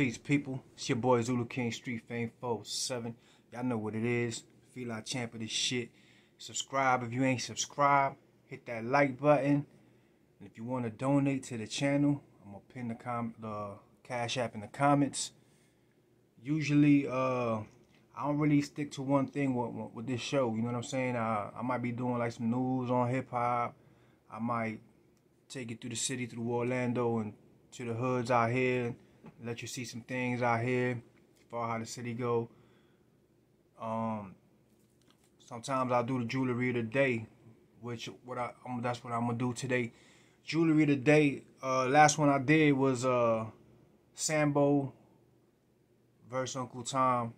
peace, people. It's your boy Zulu King Street Fame 47. Y'all know what it is. Feel like champ of this shit. Subscribe if you ain't subscribed. Hit that like button. And if you want to donate to the channel, I'm gonna pin the com the cash app in the comments. Usually, uh, I don't really stick to one thing with, with this show. You know what I'm saying? Uh, I might be doing like some news on hip hop. I might take it through the city, through Orlando, and to the hoods out here. Let you see some things out here for how the city go. Um, sometimes I'll do the jewelry of the day, which what I that's what I'm gonna do today. Jewelry of the day. Uh, last one I did was uh, Sambo versus Uncle Tom.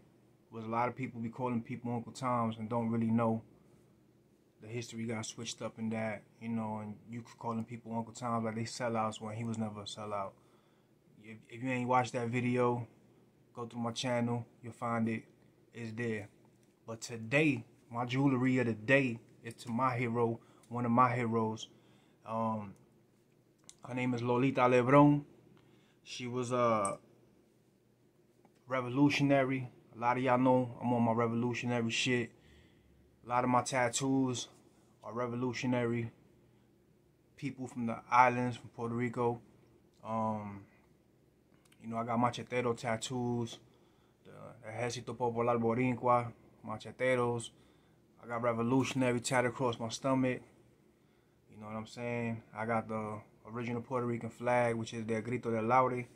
Was a lot of people be calling people Uncle Toms and don't really know the history got switched up in that, you know, and you calling people Uncle Toms like they sellouts when he was never a sellout. If, if you ain't watched that video, go through my channel, you'll find it. It's there. But today, my jewelry of the day is to my hero, one of my heroes. Um, her name is Lolita Lebron. She was a revolutionary. A lot of y'all know I'm on my revolutionary shit. A lot of my tattoos are revolutionary. People from the islands, from Puerto Rico. Um, you know, I got machetero tattoos, the Ejército Popular Boricua, macheteros. I got revolutionary tatted across my stomach. You know what I'm saying? I got the original Puerto Rican flag, which is the Grito de Lares.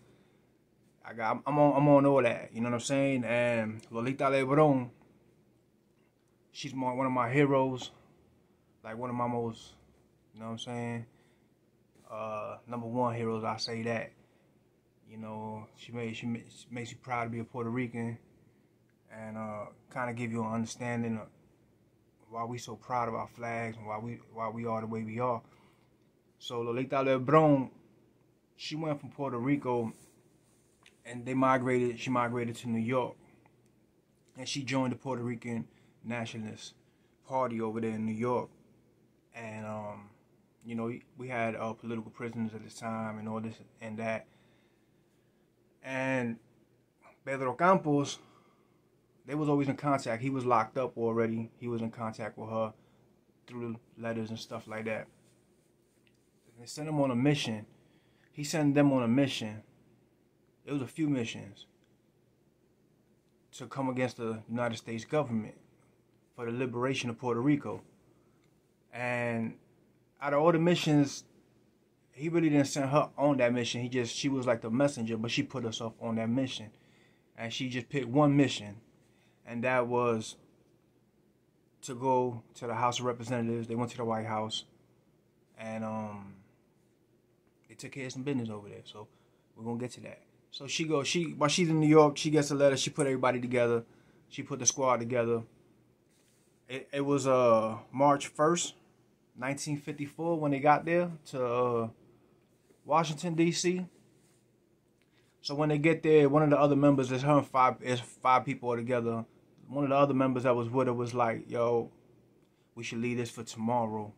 I got, I'm on, I'm on all that. You know what I'm saying? And Lolita Lebron, she's my, one of my heroes, like one of my most, you know what I'm saying? Uh, number one heroes. I say that. You know, she made she makes you proud to be a Puerto Rican, and uh, kind of give you an understanding of why we so proud of our flags and why we why we are the way we are. So Lolita Lebron, she went from Puerto Rico, and they migrated. She migrated to New York, and she joined the Puerto Rican Nationalist Party over there in New York, and um, you know we had uh, political prisoners at this time and all this and that and Pedro Campos, they was always in contact. He was locked up already. He was in contact with her through letters and stuff like that. They sent him on a mission. He sent them on a mission. It was a few missions to come against the United States government for the liberation of Puerto Rico. And out of all the missions he really didn't send her on that mission. He just she was like the messenger, but she put herself on that mission, and she just picked one mission, and that was to go to the House of Representatives. They went to the White House, and um, they took care of some business over there. So we're gonna get to that. So she goes. She while she's in New York, she gets a letter. She put everybody together. She put the squad together. It, it was uh March first, 1954 when they got there to. Uh, Washington D.C. So when they get there, one of the other members is her and five is five people together. One of the other members that was with her was like, "Yo, we should leave this for tomorrow,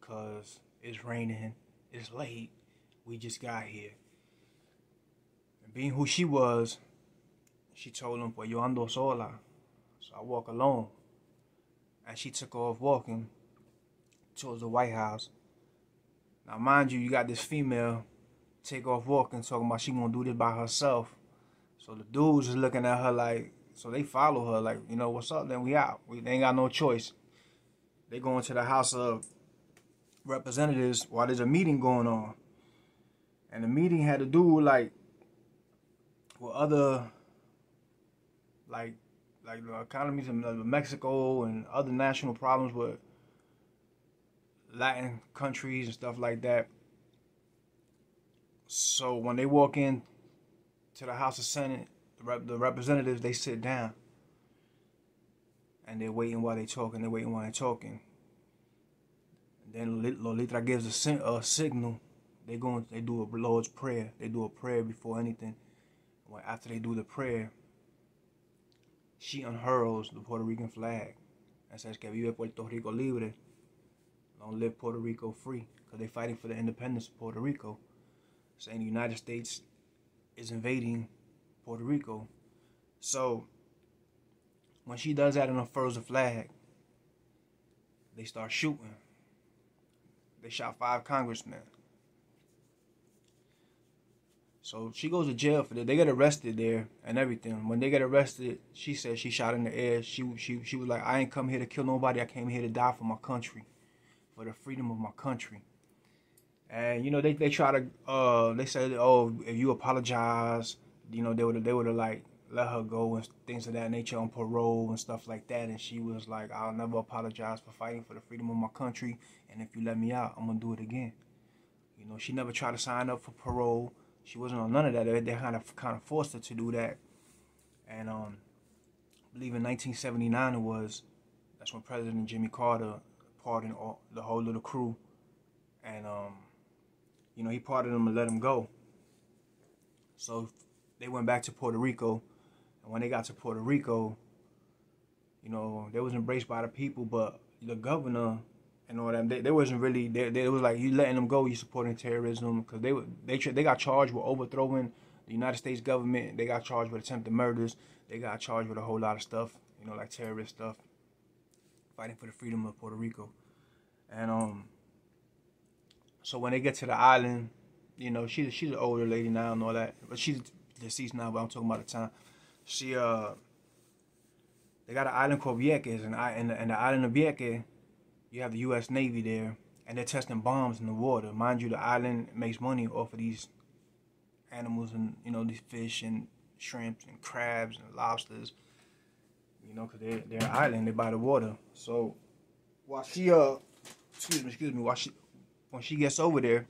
cause it's raining, it's late, we just got here." And being who she was, she told him, "Pues yo ando sola, so I walk alone." And she took off walking towards the White House. Now, mind you, you got this female take off walking, talking about she gonna do this by herself. So the dudes is looking at her like, so they follow her like, you know, what's up? Then we out. We ain't got no choice. They going to the House of Representatives while there's a meeting going on, and the meeting had to do like with other, like, like the economies of Mexico and other national problems with Latin countries and stuff like that. So when they walk in to the House of Senate, the, rep- the representatives, they sit down. And they're waiting while they're talking. They're waiting while they're talking. And then Lolita gives a, sin- a signal. They go. They do a Lord's prayer. They do a prayer before anything. Well, after they do the prayer, she unfurls the Puerto Rican flag and says que vive Puerto Rico libre. Long live Puerto Rico free. Because they're fighting for the independence of Puerto Rico. Saying the United States is invading Puerto Rico. So when she does that and unfurls the flag, they start shooting. They shot five congressmen. So she goes to jail for that. They get arrested there and everything. When they get arrested, she said she shot in the air. She she she was like, I ain't come here to kill nobody. I came here to die for my country, for the freedom of my country. And you know they, they try to uh they said oh if you apologize you know they would they would have like let her go and things of that nature on parole and stuff like that and she was like I'll never apologize for fighting for the freedom of my country and if you let me out I'm gonna do it again. You know she never tried to sign up for parole. She wasn't on none of that. They, they kind of kind of forced her to do that. And um, I believe in 1979 it was that's when President Jimmy Carter pardoned all, the whole little crew and um you know, he parted them and let them go. So they went back to Puerto Rico. And when they got to Puerto Rico, you know, they was embraced by the people, but the governor and all that, they, they wasn't really, they, they was like, you letting them go, you supporting terrorism, because they, they, they got charged with overthrowing the United States government. They got charged with attempted murders. They got charged with a whole lot of stuff, you know, like terrorist stuff, fighting for the freedom of Puerto Rico. And, um, so when they get to the island, you know, she's she's an older lady now and all that, but she's deceased now. But I'm talking about the time. She uh, they got an island called Vieques, and I and the, and the island of Vieques, you have the U.S. Navy there, and they're testing bombs in the water. Mind you, the island makes money off of these animals and you know these fish and shrimps and crabs and lobsters. You know, cause they're they're they're by the water. So while she uh, excuse me, excuse me, while she when she gets over there,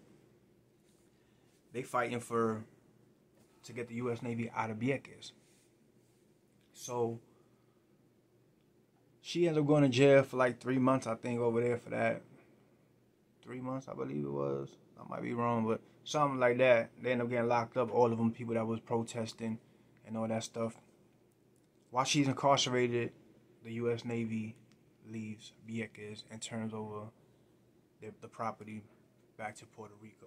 they fighting for to get the U.S. Navy out of Vieques. So she ends up going to jail for like three months, I think, over there for that. Three months, I believe it was. I might be wrong, but something like that. They end up getting locked up. All of them, people that was protesting and all that stuff. While she's incarcerated, the U.S. Navy leaves Vieques and turns over the, the property back to Puerto Rico.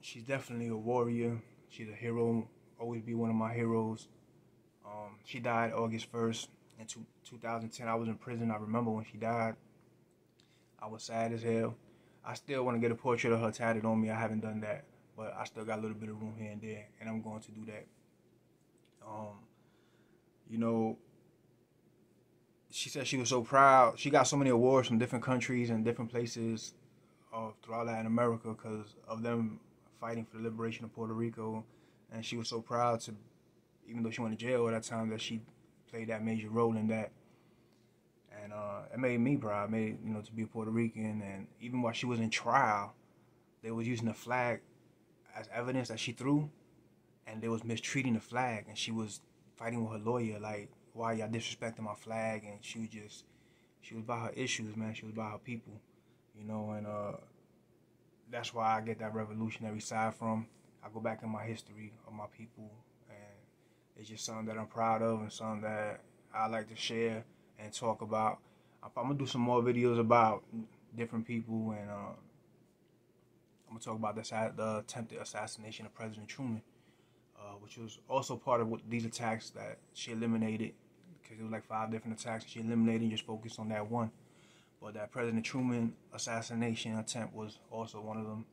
She's definitely a warrior. She's a hero. Always be one of my heroes. Um, she died August 1st in two, 2010. I was in prison. I remember when she died. I was sad as hell. I still want to get a portrait of her tatted on me. I haven't done that, but I still got a little bit of room here and there, and I'm going to do that. Um, you know, she said she was so proud. She got so many awards from different countries and different places uh, throughout Latin America because of them fighting for the liberation of Puerto Rico. And she was so proud to, even though she went to jail at that time, that she played that major role in that. And uh, it made me proud. Made you know to be a Puerto Rican, and even while she was in trial, they was using the flag as evidence that she threw, and they was mistreating the flag, and she was fighting with her lawyer like why y'all disrespecting my flag? And she was just, she was about her issues, man. She was about her people, you know. And uh, that's why I get that revolutionary side from. I go back in my history of my people, and it's just something that I'm proud of and something that I like to share and talk about. I'm gonna do some more videos about different people, and uh, I'm gonna talk about the, the attempted assassination of President Truman. Uh, which was also part of what these attacks that she eliminated because it was like five different attacks. She eliminated and just focused on that one. But that President Truman assassination attempt was also one of them.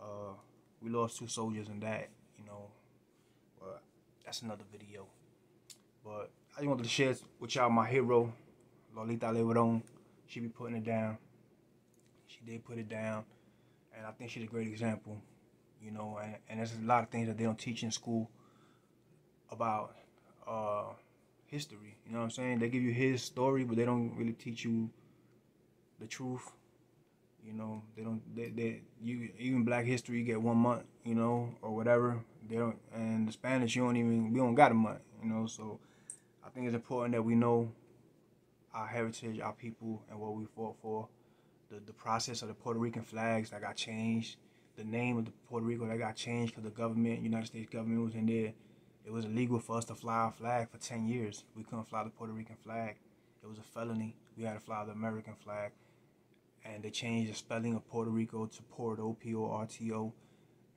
Uh, we lost two soldiers in that, you know. But that's another video. But I just wanted to share with y'all my hero, Lolita Lebron. She be putting it down. She did put it down. And I think she's a great example, you know. And, and there's a lot of things that they don't teach in school about uh, history. You know what I'm saying? They give you his story, but they don't really teach you the truth. You know, they don't. They, they you even Black History, you get one month. You know, or whatever. They don't. And the Spanish, you don't even. We don't got a month. You know, so I think it's important that we know our heritage, our people, and what we fought for. The the process of the Puerto Rican flags that got changed. The name of the Puerto Rico that got changed because the government, United States government, was in there it was illegal for us to fly our flag for 10 years. We couldn't fly the Puerto Rican flag. It was a felony. We had to fly the American flag. And they changed the spelling of Puerto Rico to Porto, P-O-R-T-O.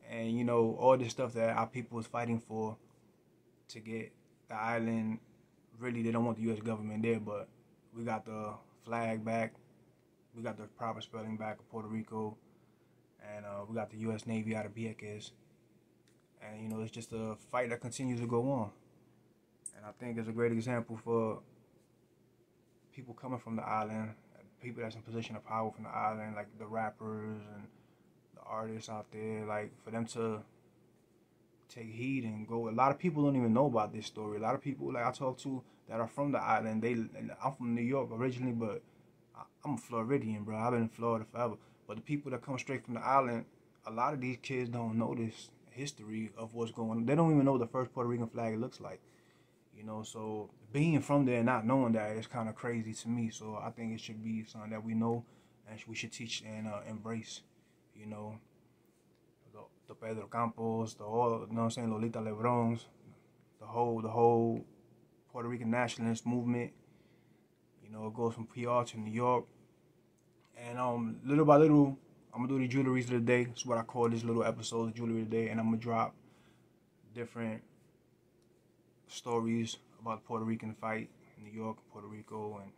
And, you know, all this stuff that our people was fighting for, to get the island. Really, they don't want the U.S. government there, but we got the flag back. We got the proper spelling back of Puerto Rico, and uh, we got the U.S. Navy out of Vieques. And you know, it's just a fight that continues to go on. And I think it's a great example for people coming from the island, people that's in position of power from the island, like the rappers and the artists out there, like for them to take heed and go. A lot of people don't even know about this story. A lot of people like I talk to that are from the island. They, I'm from New York originally, but I'm a Floridian, bro. I've been in Florida forever. But the people that come straight from the island, a lot of these kids don't know this history of what's going on. They don't even know what the first Puerto Rican flag looks like. You know, so being from there and not knowing that is kind of crazy to me. So I think it should be something that we know and we should teach and uh, embrace. You know, the, the Pedro Campos, the whole, you know I'm saying, Lolita Lebrons, the whole, the whole Puerto Rican nationalist movement. You know, it goes from PR to New York. And um, little by little, I'm gonna do the jewelries of the day. That's what I call this little episode, jewelry of the day, and I'm gonna drop different stories about the Puerto Rican fight in New York, Puerto Rico, and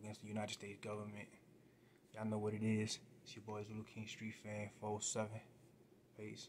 against the United States government. Y'all know what it is. It's your boy Zulu King Street Fame 47. Peace.